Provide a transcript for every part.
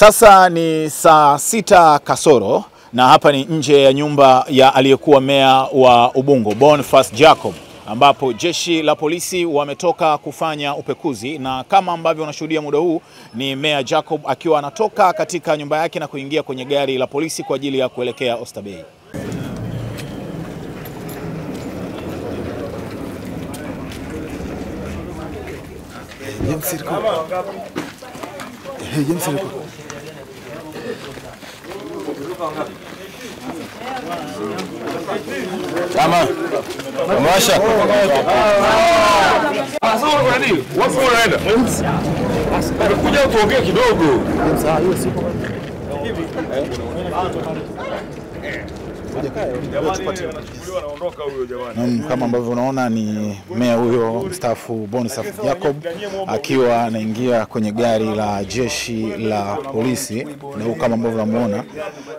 Sasa ni saa sita kasoro na hapa ni nje ya nyumba ya aliyekuwa meya wa Ubungo Boniface Jacob ambapo jeshi la polisi wametoka kufanya upekuzi na kama ambavyo unashuhudia muda huu ni Meya Jacob akiwa anatoka katika nyumba yake na kuingia kwenye gari la polisi kwa ajili ya kuelekea Oysterbay. Kama Mwasha. Wapi unaenda? Kuja tuongee kidogo. Mm, kama ambavyo unaona ni meya huyo mstaafu Boniface Jacob akiwa anaingia kwenye gari la jeshi la polisi na kama ambavyo unamuona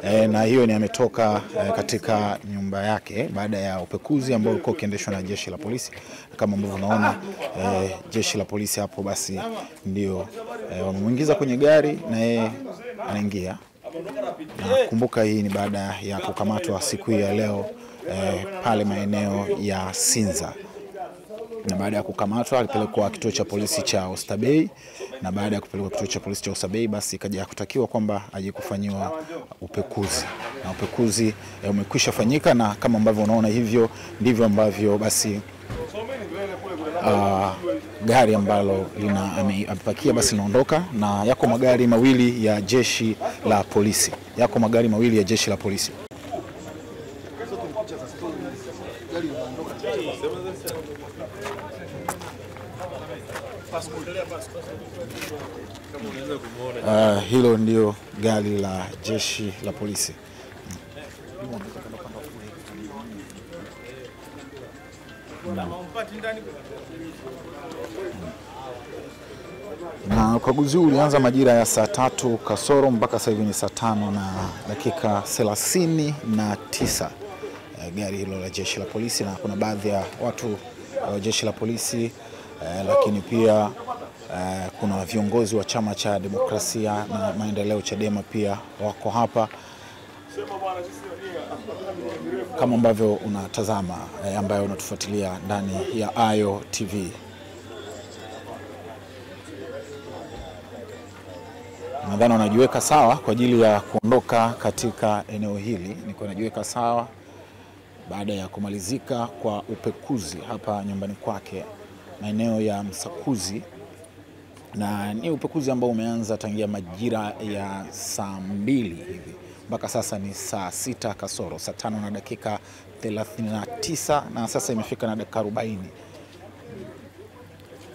e, na hiyo ni ametoka e, katika nyumba yake baada ya upekuzi ambao ulikuwa ukiendeshwa na jeshi la polisi. Kama ambavyo unaona e, jeshi la polisi hapo basi ndio e, wamemwingiza kwenye gari na yeye anaingia na kumbuka hii ni baada ya kukamatwa siku hii ya leo eh, pale maeneo ya Sinza, na baada ya kukamatwa alipelekwa kituo cha polisi cha ostabei na baada ya kupelekwa kituo cha polisi cha Oysterbay basi ikaja kutakiwa kwamba aje kufanyiwa upekuzi, na upekuzi eh, umekwisha fanyika, na kama ambavyo unaona hivyo ndivyo ambavyo basi uh, gari ambalo lina amepakia basi linaondoka, na yako magari mawili ya jeshi la polisi, yako magari mawili ya jeshi la polisi. Uh, hilo ndio gari la jeshi la polisi. Na ukaguzi huu ulianza majira ya saa tatu kasoro mpaka sasa hivi ni saa tano na dakika thelathini na tisa. E, gari hilo la jeshi la polisi, na kuna baadhi ya watu wa jeshi la polisi eh, lakini pia eh, kuna viongozi wa chama cha demokrasia na maendeleo Chadema pia wako hapa kama ambavyo unatazama eh, ambayo unatufuatilia ndani ya Ayo TV. nadhani wanajiweka sawa kwa ajili ya kuondoka katika eneo hili. Niko najiweka sawa baada ya kumalizika kwa upekuzi hapa nyumbani kwake maeneo ya Msakuzi, na ni upekuzi ambao umeanza tangia majira ya saa mbili hivi mpaka sasa ni saa sita kasoro saa tano na dakika 39 na sasa imefika na dakika 40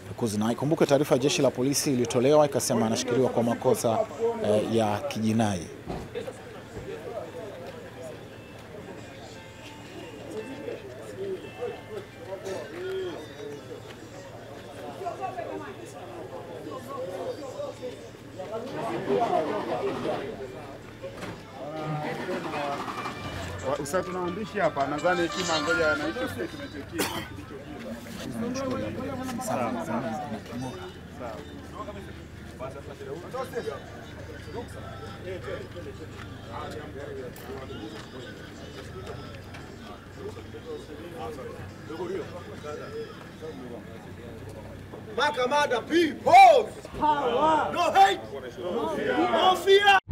upekuzi na ikumbuke taarifa ya jeshi la polisi ilitolewa ikasema anashikiliwa kwa makosa eh, ya kijinai. Sasa tuna waandishi hapa, nadhani kima ngoja Makamada people, Power. No hate. No fear.